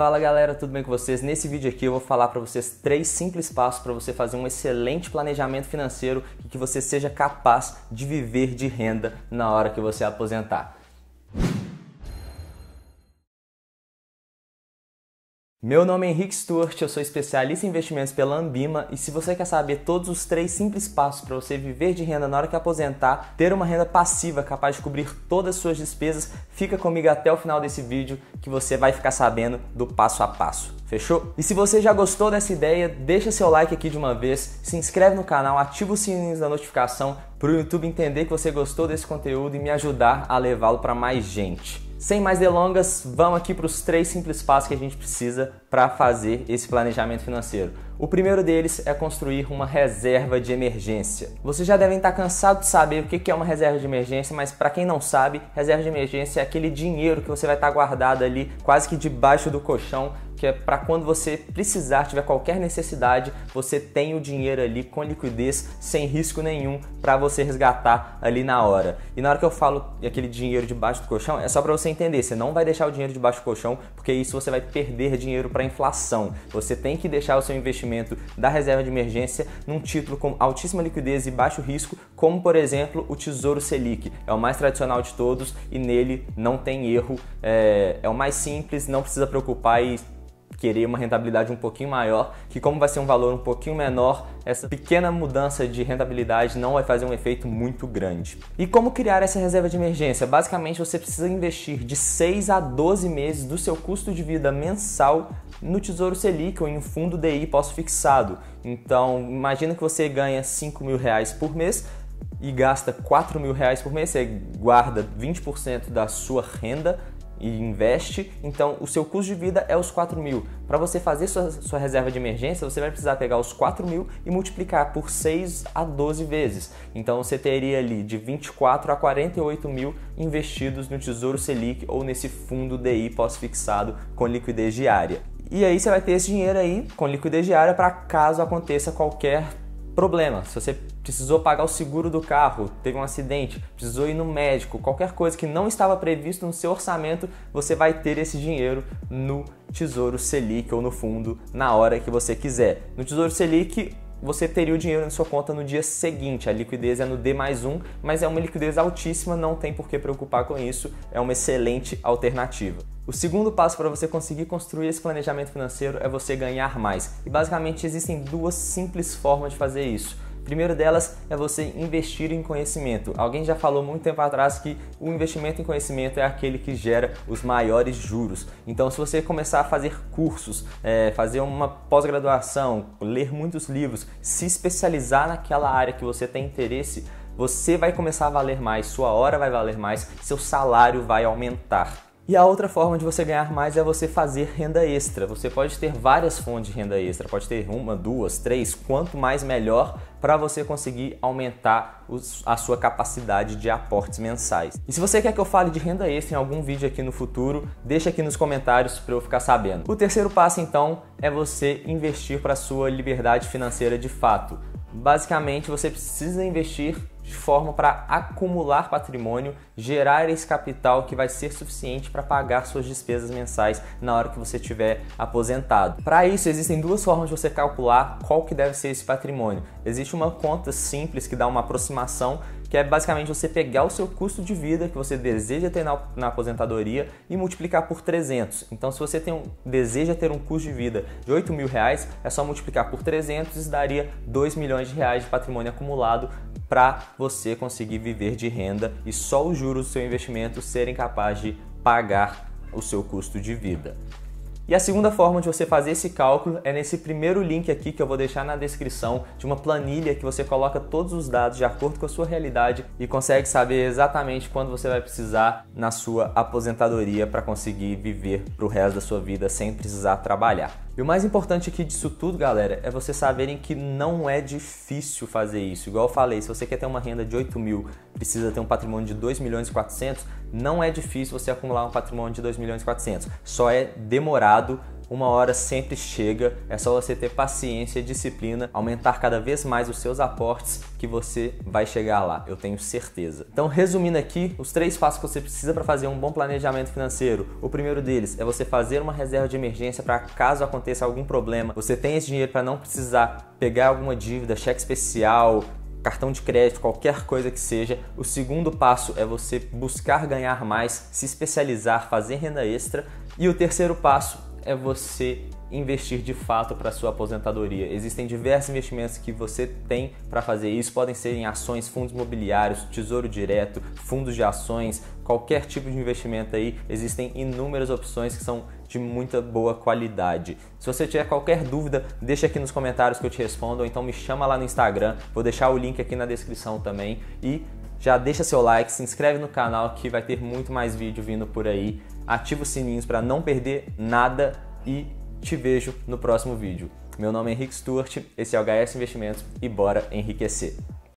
Fala galera, tudo bem com vocês? Nesse vídeo aqui eu vou falar para vocês três simples passos para você fazer um excelente planejamento financeiro e que você seja capaz de viver de renda na hora que você aposentar. Meu nome é Henrique Stuart, eu sou especialista em investimentos pela Ambima e se você quer saber todos os três simples passos para você viver de renda na hora que aposentar, ter uma renda passiva capaz de cobrir todas as suas despesas, fica comigo até o final desse vídeo que você vai ficar sabendo do passo a passo. Fechou? E se você já gostou dessa ideia, deixa seu like aqui de uma vez, se inscreve no canal, ativa o sininho da notificação para o YouTube entender que você gostou desse conteúdo e me ajudar a levá-lo para mais gente. Sem mais delongas, vamos aqui para os três simples passos que a gente precisa para fazer esse planejamento financeiro. O primeiro deles é construir uma reserva de emergência. Vocês já devem estar cansados de saber o que é uma reserva de emergência, mas para quem não sabe, reserva de emergência é aquele dinheiro que você vai estar guardado ali quase que debaixo do colchão que é para quando você precisar, tiver qualquer necessidade, você tem o dinheiro ali com liquidez, sem risco nenhum, para você resgatar ali na hora. E na hora que eu falo aquele dinheiro debaixo do colchão, é só para você entender, você não vai deixar o dinheiro debaixo do colchão, porque isso você vai perder dinheiro para inflação. Você tem que deixar o seu investimento da reserva de emergência num título com altíssima liquidez e baixo risco, como por exemplo o Tesouro Selic. É o mais tradicional de todos e nele não tem erro, é, é o mais simples, não precisa preocupar e querer uma rentabilidade um pouquinho maior, que como vai ser um valor um pouquinho menor, essa pequena mudança de rentabilidade não vai fazer um efeito muito grande. E como criar essa reserva de emergência? Basicamente, você precisa investir de 6 a 12 meses do seu custo de vida mensal no Tesouro Selic ou em um fundo DI pós-fixado. Então, imagina que você ganha 5 mil reais por mês, e gasta 4 mil reais por mês, você guarda 20% da sua renda e investe, então o seu custo de vida é os 4 mil. Para você fazer sua, sua reserva de emergência, você vai precisar pegar os 4 mil e multiplicar por 6 a 12 vezes. Então você teria ali de 24 a 48 mil investidos no Tesouro Selic ou nesse fundo DI pós-fixado com liquidez diária. E aí você vai ter esse dinheiro aí com liquidez diária para caso aconteça qualquer problema. Se você precisou pagar o seguro do carro, teve um acidente, precisou ir no médico, qualquer coisa que não estava previsto no seu orçamento, você vai ter esse dinheiro no Tesouro Selic ou no fundo na hora que você quiser. No Tesouro Selic, você teria o dinheiro na sua conta no dia seguinte. A liquidez é no D mais um, mas é uma liquidez altíssima, não tem por que preocupar com isso, é uma excelente alternativa. O segundo passo para você conseguir construir esse planejamento financeiro é você ganhar mais. E basicamente existem duas simples formas de fazer isso primeiro delas é você investir em conhecimento. Alguém já falou muito tempo atrás que o investimento em conhecimento é aquele que gera os maiores juros. Então, se você começar a fazer cursos, é, fazer uma pós-graduação, ler muitos livros, se especializar naquela área que você tem interesse, você vai começar a valer mais, sua hora vai valer mais, seu salário vai aumentar. E a outra forma de você ganhar mais é você fazer renda extra. Você pode ter várias fontes de renda extra, pode ter uma, duas, três, quanto mais melhor para você conseguir aumentar a sua capacidade de aportes mensais. E se você quer que eu fale de renda extra em algum vídeo aqui no futuro, deixa aqui nos comentários para eu ficar sabendo. O terceiro passo então é você investir para sua liberdade financeira de fato. Basicamente, você precisa investir de forma para acumular patrimônio, gerar esse capital que vai ser suficiente para pagar suas despesas mensais na hora que você estiver aposentado. Para isso, existem duas formas de você calcular qual que deve ser esse patrimônio. Existe uma conta simples que dá uma aproximação que é basicamente você pegar o seu custo de vida que você deseja ter na, na aposentadoria e multiplicar por 300. Então, se você tem um, deseja ter um custo de vida de 8 mil reais, é só multiplicar por 300 e daria 2 milhões de reais de patrimônio acumulado para você conseguir viver de renda e só os juros do seu investimento serem capazes de pagar o seu custo de vida. E a segunda forma de você fazer esse cálculo é nesse primeiro link aqui que eu vou deixar na descrição de uma planilha que você coloca todos os dados de acordo com a sua realidade e consegue saber exatamente quando você vai precisar na sua aposentadoria para conseguir viver para o resto da sua vida sem precisar trabalhar. E o mais importante aqui disso tudo, galera, é vocês saberem que não é difícil fazer isso. Igual eu falei, se você quer ter uma renda de 8 mil, precisa ter um patrimônio de 2 milhões e 400, não é difícil você acumular um patrimônio de 2 milhões e 400. Só é demorado uma hora sempre chega, é só você ter paciência, disciplina, aumentar cada vez mais os seus aportes que você vai chegar lá, eu tenho certeza. Então, resumindo aqui, os três passos que você precisa para fazer um bom planejamento financeiro. O primeiro deles é você fazer uma reserva de emergência para caso aconteça algum problema, você tem esse dinheiro para não precisar pegar alguma dívida, cheque especial, cartão de crédito, qualquer coisa que seja. O segundo passo é você buscar ganhar mais, se especializar, fazer renda extra. E o terceiro passo é você investir de fato para sua aposentadoria. Existem diversos investimentos que você tem para fazer isso, podem ser em ações, fundos imobiliários, tesouro direto, fundos de ações, qualquer tipo de investimento aí, existem inúmeras opções que são de muita boa qualidade. Se você tiver qualquer dúvida, deixa aqui nos comentários que eu te respondo, ou então me chama lá no Instagram, vou deixar o link aqui na descrição também e já deixa seu like, se inscreve no canal que vai ter muito mais vídeo vindo por aí. Ativa os sininhos para não perder nada e te vejo no próximo vídeo. Meu nome é Henrique Stuart, esse é o HS Investimentos e bora enriquecer.